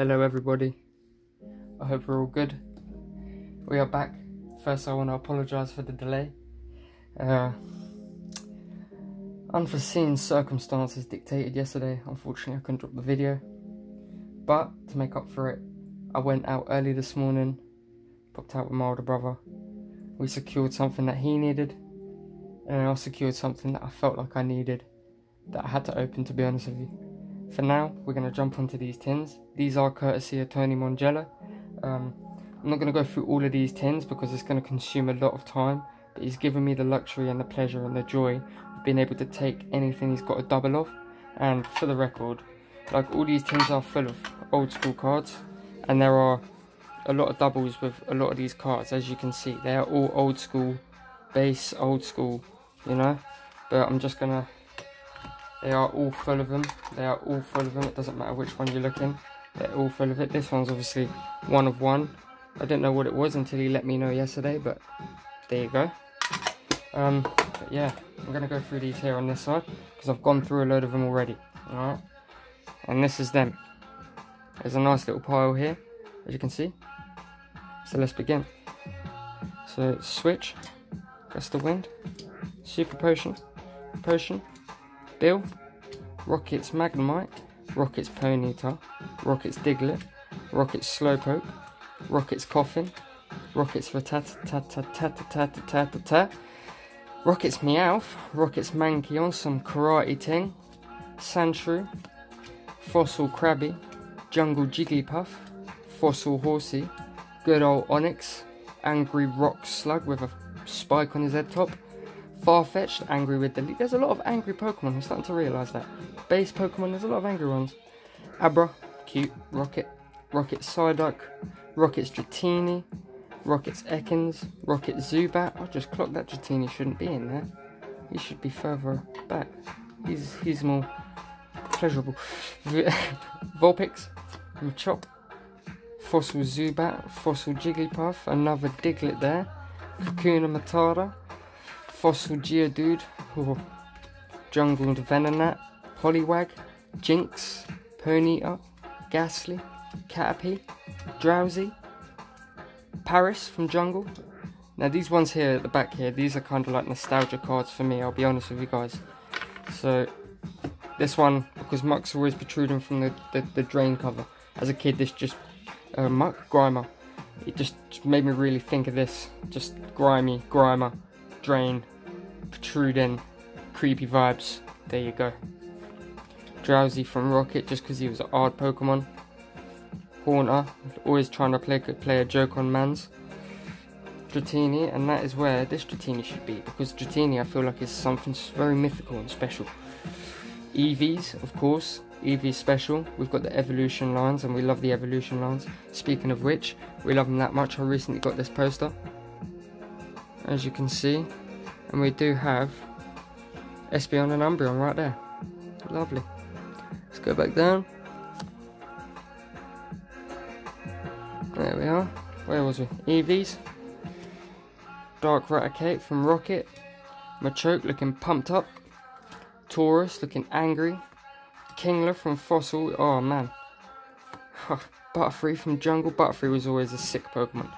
Hello, everybody. I hope we're all good. We are back. First, I want to apologise for the delay. Uh, unforeseen circumstances dictated yesterday. Unfortunately, I couldn't drop the video. But to make up for it, I went out early this morning, popped out with my older brother. We secured something that he needed, and I secured something that I felt like I needed that I had to open, to be honest with you. For now, we're going to jump onto these tins. These are courtesy of Tony Mongella. Um, I'm not going to go through all of these tins because it's going to consume a lot of time, but he's given me the luxury and the pleasure and the joy of being able to take anything he's got a double of. And for the record, like all these tins are full of old school cards, and there are a lot of doubles with a lot of these cards, as you can see. They are all old school, base old school, you know. But I'm just gonna they are all full of them. They are all full of them. It doesn't matter which one you're looking. They're all full of it. This one's obviously one of one. I didn't know what it was until he let me know yesterday, but there you go. Um, but yeah, I'm going to go through these here on this side because I've gone through a load of them already. Alright? And this is them. There's a nice little pile here, as you can see. So let's begin. So switch, gust of wind, super potion, potion, Bill, Rocket's Magnemite, Rocket's Ponyta, Rocket's Diglett, Rocket's Slowpoke, Rocket's Koffing, Rocket's Rattata, Rocket's Meowth, Rocket's Mankey on some Karate Ting, Sandshrew, Fossil Krabby, Jungle Jigglypuff, Fossil Horsea, good old Onix, Angry Rock Slug with a spike on his head top, Farfetch'd, angry with the. There's a lot of angry Pokemon. I'm starting to realise that. Base Pokemon, there's a lot of angry ones. Abra, cute. Rocket, Rocket Psyduck, Rocket Dratini, Rocket's Ekans, Rocket Zubat. I just clocked that Dratini shouldn't be in there. He should be further back. He's he's more pleasurable. Vulpix, Machop, Fossil Zubat, Fossil Jigglypuff, another Diglett there. Kakuna Matata, Fossil Geodude, oh, Jungled Venonat, Poliwag, Jynx, Ponyta, Gastly, Caterpie, Drowzee, Paras from Jungle. Now these ones here at the back here, these are kind of like nostalgia cards for me, I'll be honest with you guys. So this one, because Muk's always protruding from the, the, the drain cover. As a kid, this just, uh, Muck, Grimer. It just made me really think of this. Just grimy, Grimer, drain, protruding, creepy vibes. There you go. Drowzee from Rocket just because he was an odd Pokemon. Haunter, always trying to play, play a joke on Mans. Dratini, and that is where this Dratini should be because Dratini I feel like is something very mythical and special. Eevees, of course, Eevee special. We've got the evolution lines and we love the evolution lines. Speaking of which, we love them that much. I recently got this poster. As you can see, and we do have Espeon and Umbreon right there. Lovely. Let's go back down. There we are. Where was we? Eevees. Dark Raticate from Rocket. Machoke looking pumped up. Tauros looking angry. Kingler from Fossil. Oh man. Butterfree from Jungle. Butterfree was always a sick Pokemon.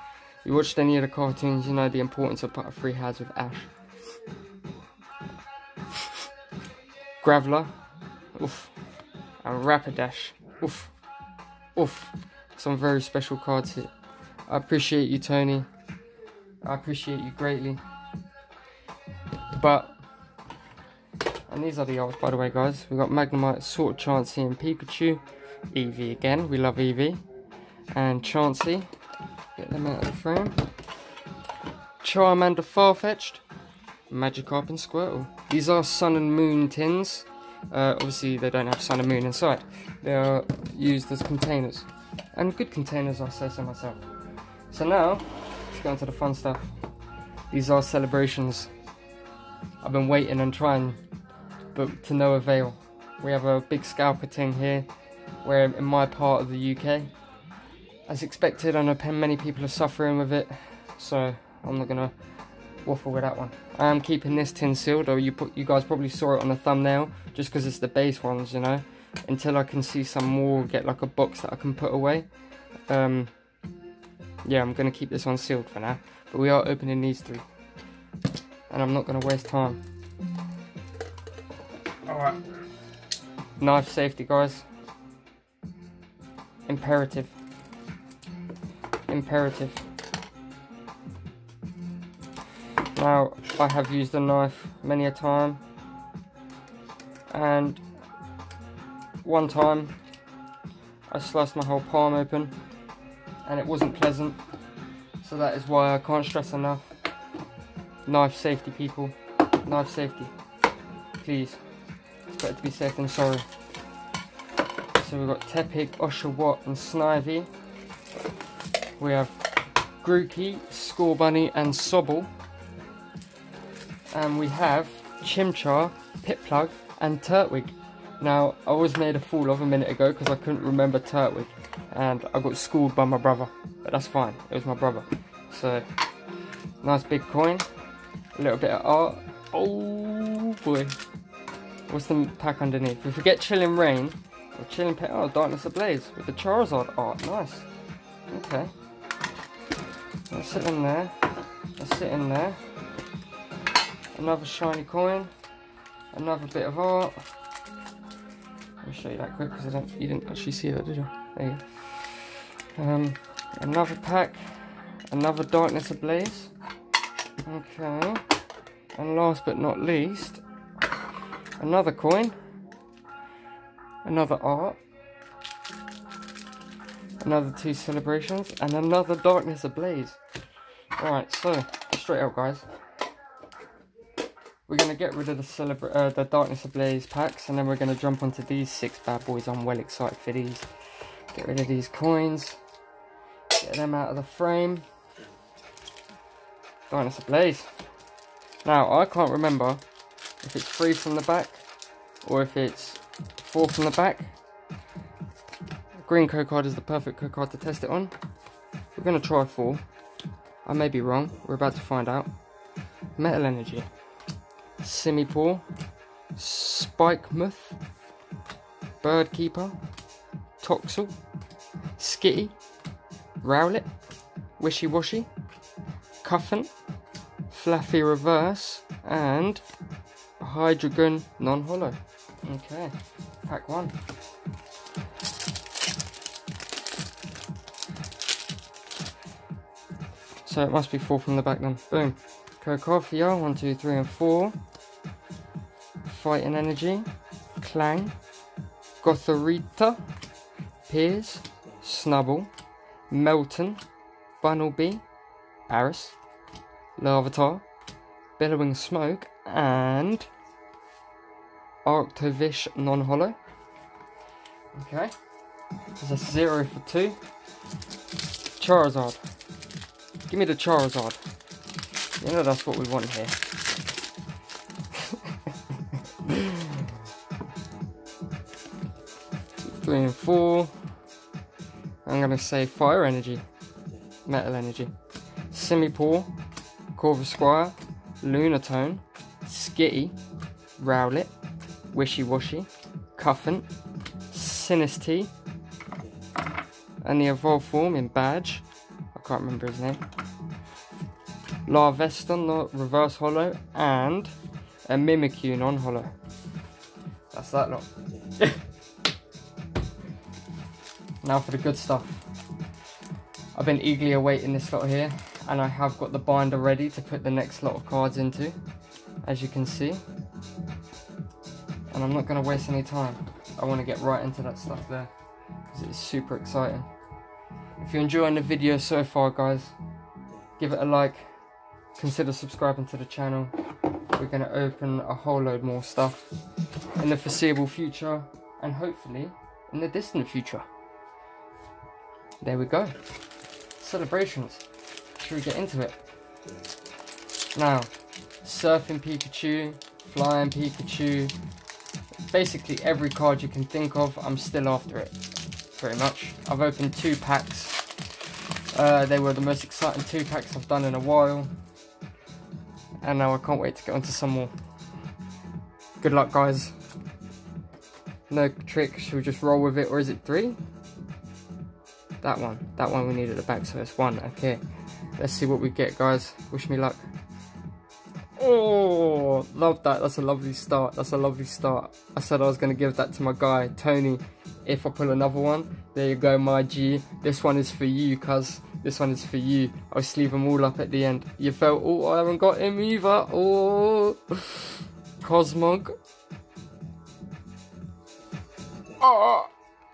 You watched any of the cartoons, you know the importance of Butterfree has with Ash. Graveler, oof, and Rapidash, oof, oof. Some very special cards here. I appreciate you, Tony. I appreciate you greatly. But, and these are the arts, by the way, guys. We got Magnemite, Sword Chansey, and Pikachu. Eevee again, we love Eevee. And Chansey, get them out of the frame. Charmander Farfetch'd, Magikarp and Squirtle. These are Sun and Moon tins. Uh, obviously, they don't have Sun and Moon inside. They are used as containers. And good containers, I say so myself. So now, let's go into the fun stuff. These are celebrations. I've been waiting and trying, but to no avail. We have a big scalper tin here, where in my part of the UK, as expected, I know many people are suffering with it, so I'm not gonna waffle with that one. I am keeping this tin sealed, or you put, you guys probably saw it on the thumbnail, just because it's the base ones, you know. until I can see some more, get like a box that I can put away. Um, yeah, I'm going to keep this one sealed for now. But we are opening these three. And I'm not going to waste time. Alright. Knife safety, guys. Imperative. Imperative. Now, I have used a knife many a time. And one time, I sliced my whole palm open. And it wasn't pleasant. So that is why I can't stress enough. Knife safety, people. Knife safety. Please. It's better to be safe than sorry. So we've got Tepig, Oshawott and Snivy. We have Grookey, Scorbunny and Sobble and we have Chimchar, Piplup and Turtwig. Now, I was made a fool of a minute ago because I couldn't remember Turtwig and I got schooled by my brother, but that's fine, it was my brother. So, nice big coin, a little bit of art. Oh boy. What's the pack underneath? We forget Chilling Reign, or Chilling Pet, oh, Darkness Ablaze with the Charizard art, nice. Okay. Let's sit in there, let's sit in there another shiny coin, another bit of art. Let me show you that quick because you didn't actually see that, did you? There you go. Um, another pack, another Darkness Ablaze. Okay, and last but not least, another coin, another art, another two celebrations, and another Darkness Ablaze. Alright, so, straight out guys, we're to get rid of the, Celebra uh, the Darkness Ablaze packs and then we're to jump onto these six bad boys. I'm well excited for these. Get rid of these coins. Get them out of the frame. Darkness Ablaze. Now, I can't remember if it's three from the back or if it's four from the back. Green code card is the perfect code card to test it on. We're going to try four. I may be wrong. We're about to find out. Metal Energy. Simipour, Bird Keeper. Toxel, Skitty, Rowlet, Wishiwashi, Cuffin, Fluffy Reverse, and Hydreigon non-hollow. Okay, pack one. So it must be four from the back then. Boom. Kokofia, one, two, three, and four. Fighting Energy, Klang, Gothorita, Piers, Snubbull, Meltan, Bunnelby, Paras, Larvitar, Billowing Smoke, and Arctovish non-hollow. Okay, there's a zero for two. Charizard. Give me the Charizard. You know that's what we want here. Three and four. I'm gonna say fire energy, metal energy, Simipour, Corvisquire, Lunatone, Skitty, Rowlet, Wishiwashi, Cuffin, Sinistea, and the evolved form in Badge. I can't remember his name. Larveston reverse hollow and a Mimikyu non-hollow. That's that lot. now for the good stuff. I've been eagerly awaiting this lot here and I have got the binder ready to put the next lot of cards into as you can see and I'm not going to waste any time I want to get right into that stuff there because it's super exciting if you're enjoying the video so far guys give it a like consider subscribing to the channel. We're going to open a whole load more stuff in the foreseeable future and hopefully in the distant future. There we go. Celebrations. Should we get into it? Now, Surfing Pikachu, Flying Pikachu, basically every card you can think of, I'm still after it, pretty much. I've opened two packs. Uh, they were the most exciting two packs I've done in a while and now I can't wait to get onto some more. Good luck guys. No trick, should we just roll with it, or is it three? That one. That one we need at the back, so it's one. Okay. Let's see what we get, guys. Wish me luck. Oh, love that. That's a lovely start. That's a lovely start. I said I was going to give that to my guy, Tony. If I pull another one, there you go, my G. This one is for you, cuz. This one is for you. I'll sleeve them all up at the end. You felt, oh, I haven't got him either. Oh, Cosmog. Oh,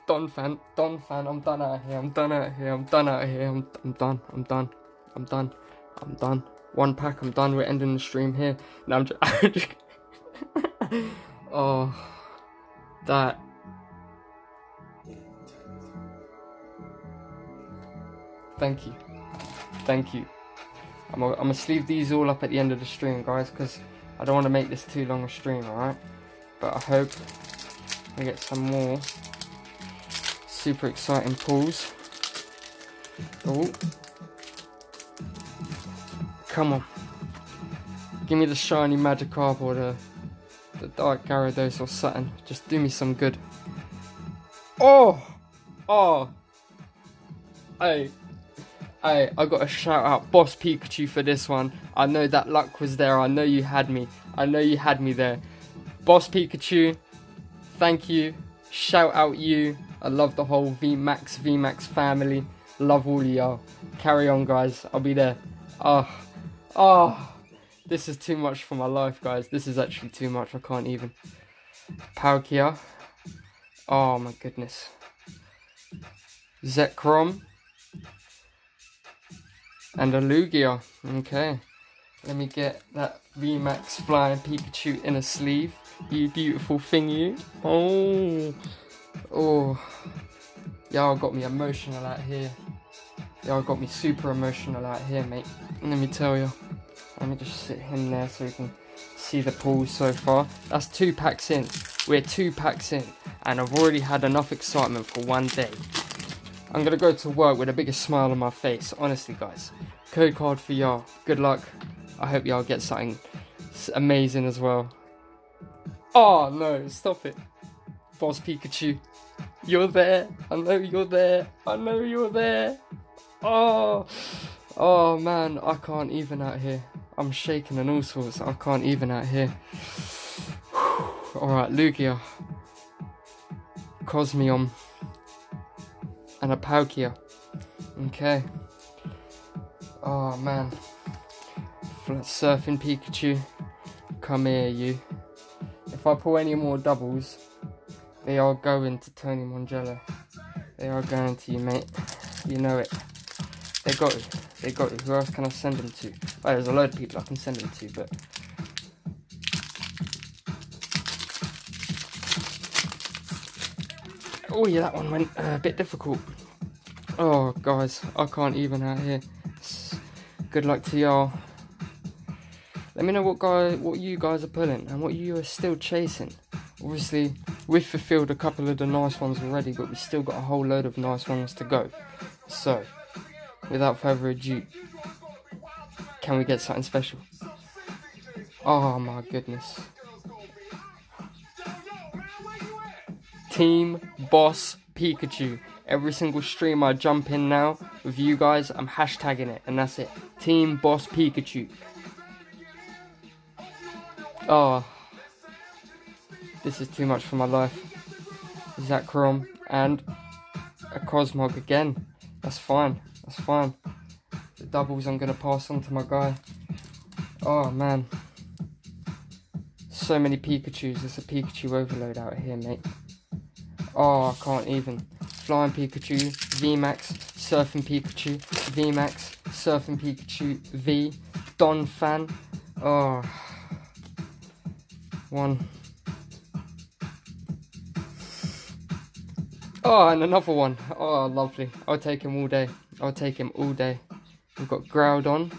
Donphan, Don fan. I'm done out here. I'm done out here. I'm done out here. I'm, I'm done. I'm done. I'm done. I'm done. One pack. I'm done. We're ending the stream here. No, I'm just. oh, that. Thank you. Thank you. I'm I'm gonna sleeve these all up at the end of the stream, guys, because I don't want to make this too long a stream, alright? But I hope we get some more super exciting pulls. Oh. Come on. Give me the shiny Magikarp or the, the Dark Gyarados or something. Just do me some good. Oh! Oh! Hey. Hey, I got a shout out Boss Pikachu for this one. I know that luck was there. I know you had me. I know you had me there. Boss Pikachu, thank you. Shout out you. I love the whole VMAX VMAX family. Love all y'all. Carry on, guys. I'll be there. Oh, oh, this is too much for my life, guys. This is actually too much. I can't even. Palkia. Oh my goodness. Zekrom and a Lugia. Okay, let me get that VMAX Flying Pikachu in a sleeve. You beautiful thing, you. Oh, oh. Y'all got me emotional out here. Y'all got me super emotional out here, mate. Let me tell you. Let me just sit him there so you can see the pools so far. That's two packs in. We're two packs in. And I've already had enough excitement for one day. I'm to go to work with a biggest smile on my face. Honestly, guys. Code card for y'all. Good luck. I hope y'all get something amazing as well. Oh, no. Stop it. Boss Pikachu. You're there. I know you're there. I know you're there. Oh. Oh, man. I can't even out here. I'm shaking and all sorts. I can't even out here. Alright, Lugia. Cosmoem and a Palkia. Okay. Oh man. Surfing Pikachu. Come here, you. If I pull any more doubles, they are going to Tony Mongello. They are going to you, mate. You know it. They got it. They got it. Who else can I send them to? Oh, there's a load of people I can send them to, but Oh yeah, that one went uh, a bit difficult. Oh, guys, I can't even out here. Good luck to y'all. Let me know what guy, what you guys are pulling and what you are still chasing. Obviously, we've fulfilled a couple of the nice ones already, but we've still got a whole load of nice ones to go. So, without further ado, can we get something special? Oh my goodness. Team Boss Pikachu. Every single stream I jump in now with you guys, I'm hashtagging it, and that's it. Team Boss Pikachu. Oh, this is too much for my life. Zekrom and a Cosmog again. That's fine. That's fine. The doubles I'm gonna pass on to my guy. Oh man. So many Pikachus. There's a Pikachu overload out here, mate. Oh, I can't even. Flying Pikachu, VMAX, Surfing Pikachu, VMAX, Surfing Pikachu, V, Donphan. Oh. One. Oh, and another one. Oh, lovely. I'll take him all day. I'll take him all day. We've got Groudon.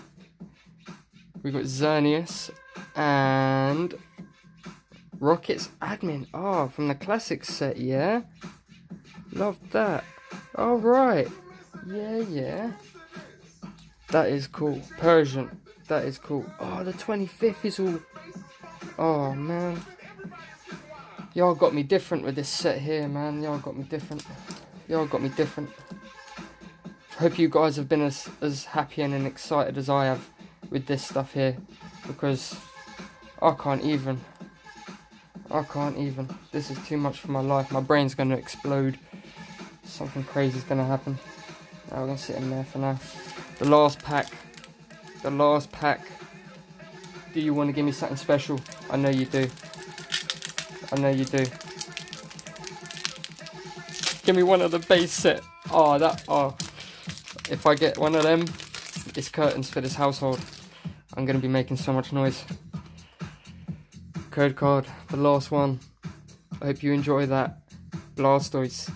We've got Xerneas. And Rockets admin. Oh, from the classic set, yeah? Love that. Alright. Yeah, yeah. That is cool. Persian. That is cool. Oh, the 25th is all... Oh, man. Y'all got me different with this set here, man. Y'all got me different. Y'all got me different. Hope you guys have been as, as happy and excited as I have with this stuff here. Because I can't even. I can't even. This is too much for my life. My brain's going to explode. Something crazy is going to happen. We're going to sit in there for now. The last pack. The last pack. Do you want to give me something special? I know you do. I know you do. Give me one of the base set. Oh, that. Oh. If I get one of them, it's curtains for this household. I'm going to be making so much noise. Code card, the last one. I hope you enjoy that. Blastoise.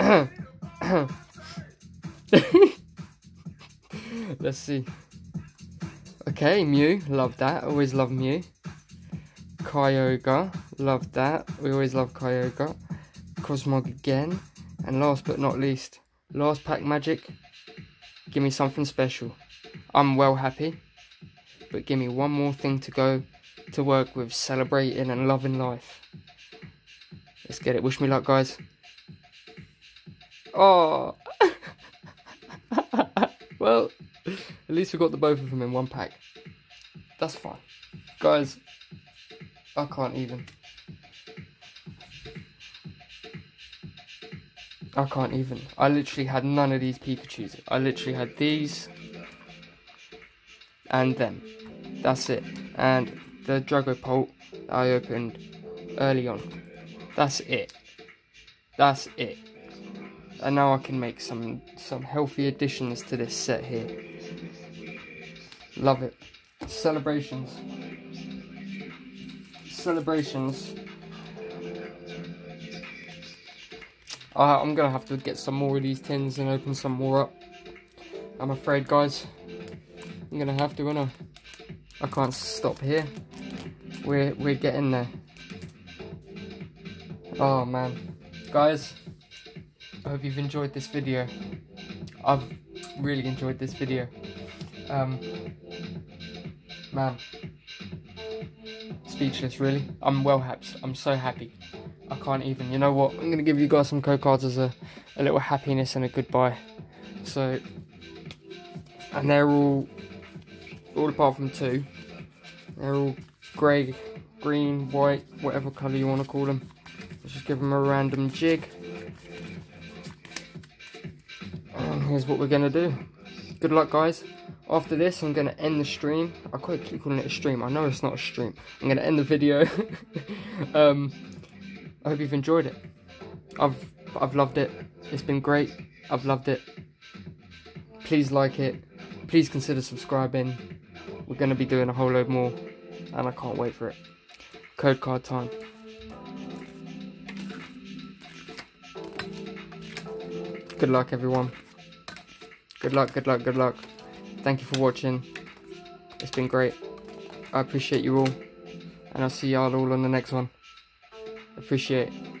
Let's see. Okay, Mew, love that. Always love Mew. Kyogre, love that. We always love Kyogre. Cosmog again. And last but not least, last pack magic. Give me something special. I'm well happy. But give me one more thing to go to work with celebrating and loving life. Let's get it. Wish me luck, guys. Oh. well, at least we got the both of them in one pack. That's fine. Guys, I can't even. I can't even. I literally had none of these Pikachus. I literally had these and them. That's it. And the Dragapult I opened early on. That's it. That's it. And now I can make some some healthy additions to this set here. Love it. Celebrations. Celebrations. Uh, I'm gonna have to get some more of these tins and open some more up. I'm afraid, guys. I'm gonna have to, I? I can't stop here. We're we're getting there. Oh man, guys. I hope you've enjoyed this video. I've really enjoyed this video. Um, man, speechless. Really, I'm well happy. I'm so happy. I can't even. You know what? I'm gonna give you guys some code cards as a, a little happiness and a goodbye. So, and they're all all apart from two. They're all grey, green, white, whatever colour you want to call them. Let's just give them a random jig. And here's what we're going to do. Good luck, guys. After this, I'm going to end the stream. I quite keep calling it a stream. I know it's not a stream. I'm going to end the video. um, I hope you've enjoyed it. I've I've loved it. It's been great. I've loved it. Please like it. Please consider subscribing. We're going to be doing a whole load more, and I can't wait for it. Code card time. Good luck, everyone. Good luck, good luck, good luck. Thank you for watching. It's been great. I appreciate you all. And I'll see y'all all on the next one. Appreciate